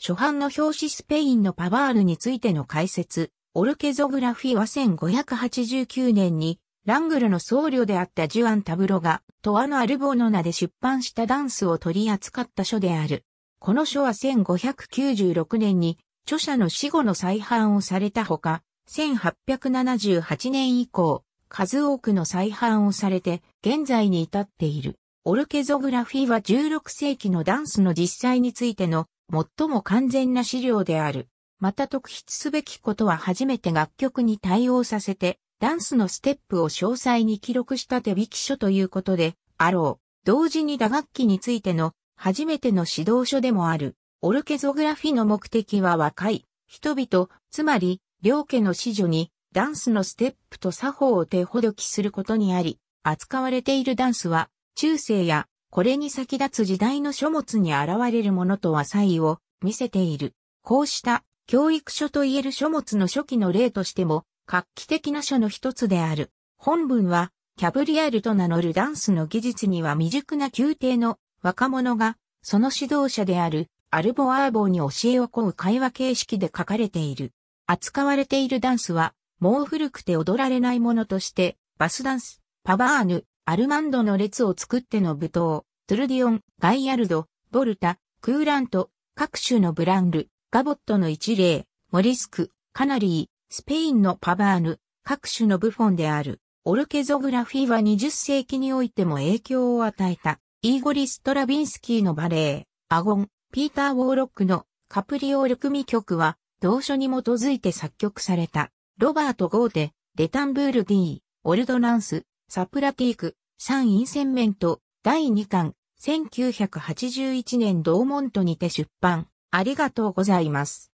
初版の表紙スペインのパバールについての解説、オルケゾグラフィは1589年に、ラングルの僧侶であったジュアン・タブロが、トアのアルボーの名で出版したダンスを取り扱った書である。この書は1596年に、著者の死後の再版をされたほか、1878年以降、数多くの再版をされて、現在に至っている。オルケゾグラフィは16世紀のダンスの実際についての最も完全な資料である。また特筆すべきことは初めて楽曲に対応させて、ダンスのステップを詳細に記録した手引き書ということで、あろう。同時に打楽器についての初めての指導書でもある。オルケゾグラフィの目的は若い人々、つまり両家の子女にダンスのステップと作法を手ほどきすることにあり、扱われているダンスは中世やこれに先立つ時代の書物に現れるものとは差異を見せている。こうした教育書と言える書物の初期の例としても画期的な書の一つである。本文はキャブリアルと名乗るダンスの技術には未熟な宮廷の若者がその指導者であるアルボアーボーに教えを請う会話形式で書かれている。扱われているダンスはもう古くて踊られないものとしてバスダンス、パバーヌ、アルマンドの列を作っての舞踏、トゥルディオン、ガイアルド、ボルタ、クーラント、各種のブランル、ガボットの一例、モリスク、カナリー、スペインのパバーヌ、各種のブフォンである。オルケゾグラフィーは20世紀においても影響を与えた。イーゴリ・ストラビンスキーのバレエ、アゴン、ピーター・ウォーロックのカプリオール組曲は、同書に基づいて作曲された。ロバート・ゴーテ、レタンブール・ディー、オルドナンス、サプラティーク、サン・インセンメント、第2巻、1981年ドーモントにて出版。ありがとうございます。